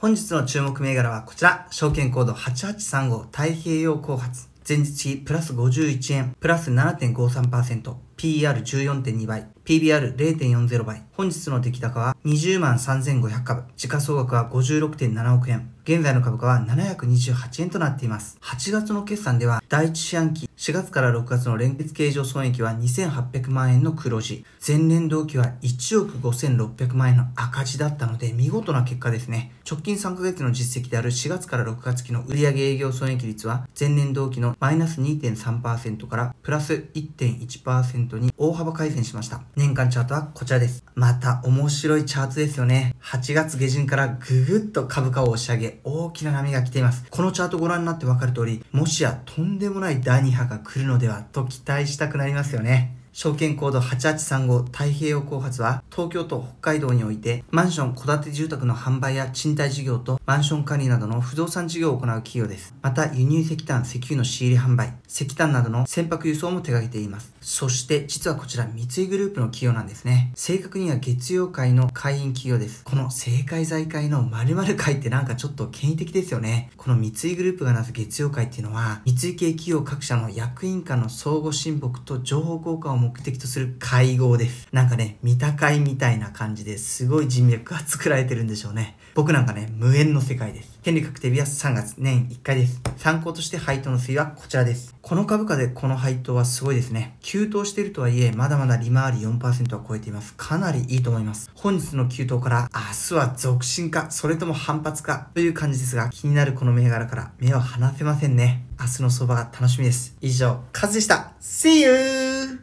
本日の注目銘柄はこちら、証券コード8835太平洋後発。前日比プラス51円、プラス7.53%、PR14.2 倍、PBR0.40 倍。本日の出来高は20万3500株。時価総額は56.7億円。現在の株価は728円となっています。8月の決算では、第一四半期、4月から6月の連結経常損益は2800万円の黒字。前年同期は1億5600万円の赤字だったので、見事な結果ですね。直近3ヶ月の実績である4月から6月期の売上営業損益率は、前年同期のマイナス2.3%からプラス1.1%に大幅改善しました。年間チャートはこちらです。また面白いチャートですよね。8月下旬からぐぐっと株価を押し上げ、大きな波が来ています。このチャートご覧になってわかる通り、もしやとんでもない第2波が来るのではと期待したくなりますよね。証券コード8835太平洋後発は東京都北海道においてマンション戸建て住宅の販売や賃貸事業とマンション管理などの不動産事業を行う企業です。また輸入石炭、石油の仕入れ販売、石炭などの船舶輸送も手掛けています。そして実はこちら三井グループの企業なんですね。正確には月曜会の会員企業です。この正解財会の〇〇会ってなんかちょっと権威的ですよね。この三井グループがなす月曜会っていうのは三井系企業各社の役員間の相互親睦と情報交換を目的とする会合です。なんかね、見た会みたいな感じですごい人脈が作られてるんでしょうね。僕なんかね、無縁の世界です。権利確定日は3月、年1回です。参考として配当の推移はこちらです。この株価でこの配当はすごいですね。急騰しているとはいえ、まだまだ利回り4%は超えています。かなりいいと思います。本日の急騰から明日は続伸か、それとも反発かという感じですが、気になるこの銘柄から目を離せませんね。明日の相場が楽しみです。以上、カズでした。See you!